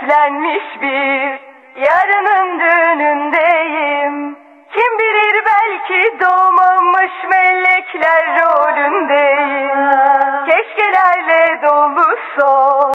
Süslenmiş bir yarının dönündeyim. Kim bilir belki doğmamış melekler rolündeyim. Keşkelerle dolu son